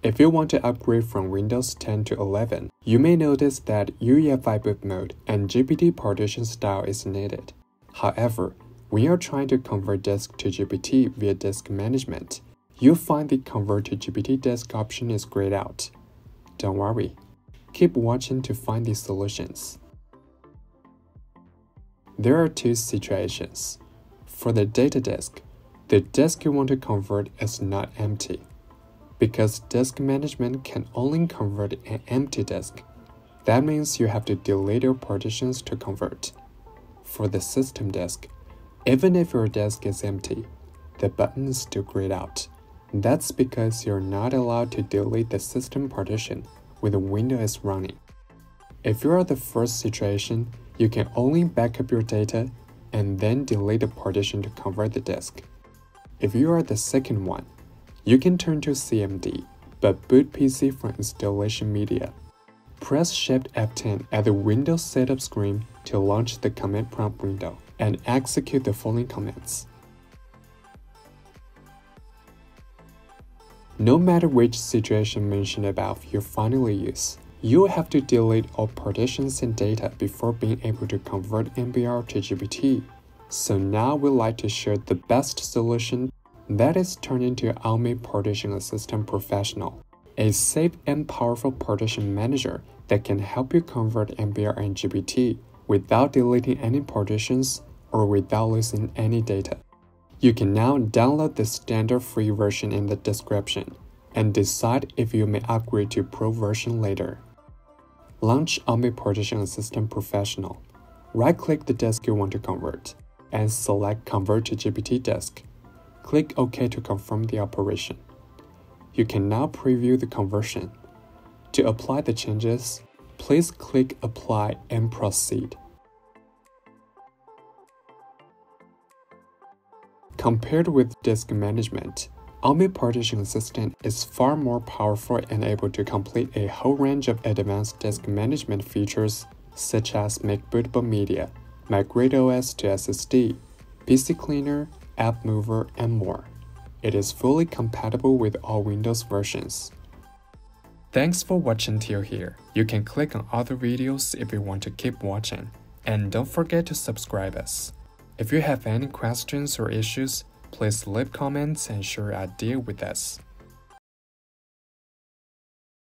If you want to upgrade from Windows 10 to 11, you may notice that UEFI boot mode and GPT partition style is needed. However, when you're trying to convert disk to GPT via disk management, you'll find the Convert to GPT disk option is grayed out. Don't worry, keep watching to find the solutions. There are two situations. For the data disk, the disk you want to convert is not empty because disk management can only convert an empty disk. That means you have to delete your partitions to convert. For the system disk, even if your disk is empty, the button is still grayed out. That's because you're not allowed to delete the system partition when the window is running. If you are the first situation, you can only backup your data and then delete the partition to convert the disk. If you are the second one, you can turn to CMD, but boot PC from installation media. Press Shift F10 at the Windows setup screen to launch the command prompt window and execute the following commands. No matter which situation mentioned above you finally use, you will have to delete all partitions and data before being able to convert MBR to GPT. So now we'd like to share the best solution that is turned into AOMEI Partition Assistant Professional, a safe and powerful partition manager that can help you convert MBR and GPT without deleting any partitions or without losing any data. You can now download the standard free version in the description and decide if you may upgrade to pro version later. Launch AOMEI Partition Assistant Professional. Right-click the disk you want to convert and select Convert to GPT disk. Click OK to confirm the operation. You can now preview the conversion. To apply the changes, please click Apply and proceed. Compared with disk management, AOMEI Partition Assistant is far more powerful and able to complete a whole range of advanced disk management features such as make bootable media, migrate OS to SSD, PC Cleaner, App Mover, and more. It is fully compatible with all Windows versions. Thanks for watching till here. You can click on other videos if you want to keep watching. And don't forget to subscribe us. If you have any questions or issues, please leave comments and share your idea with us.